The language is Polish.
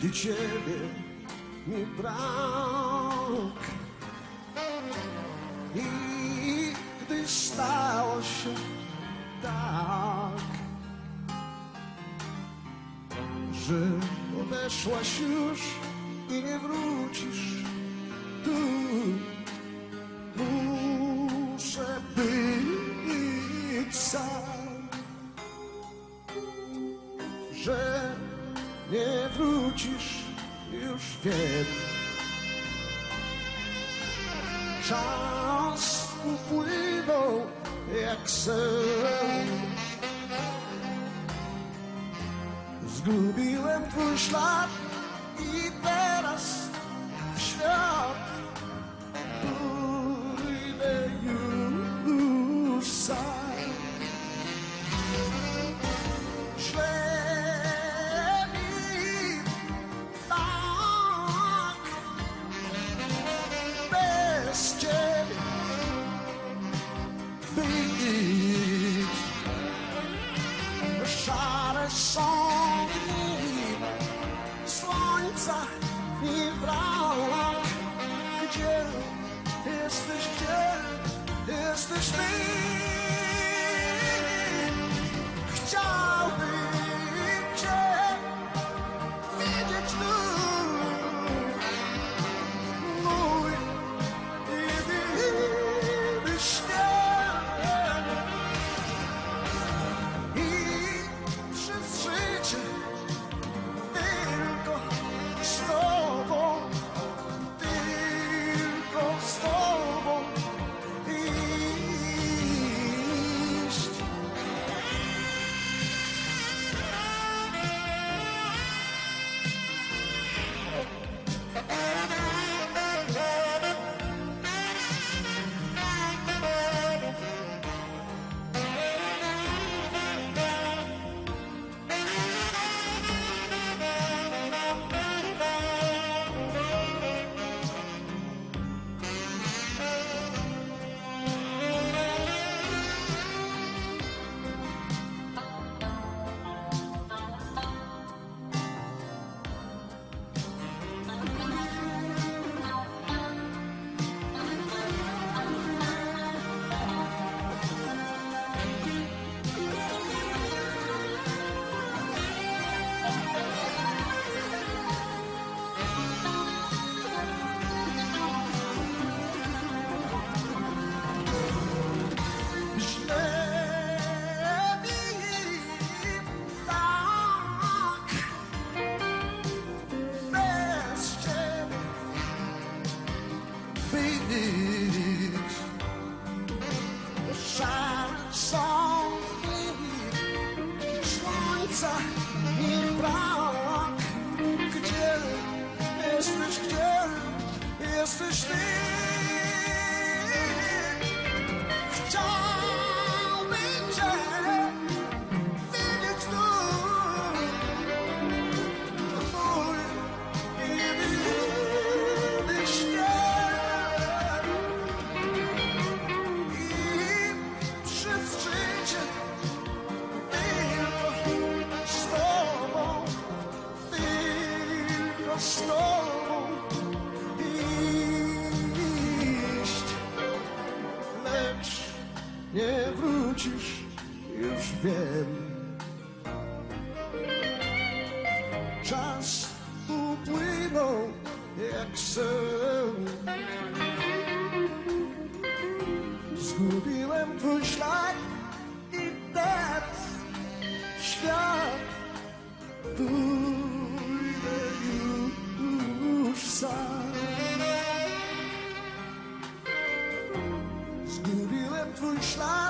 gdy ciebie mi brak. I gdy stało się tak, że odeszłaś już i nie wrócisz tu, muszę być sam, że nie wrócisz, już wiem. Czas upłynął jak sen. Zgubiłem twój ślad i teraz jesteś, gdzie jesteś ty? Shine song, please. Try iść. Lecz nie wrócisz, już wiem. Czas upłynął jak sen. Zgubiłem twój ślad Slide.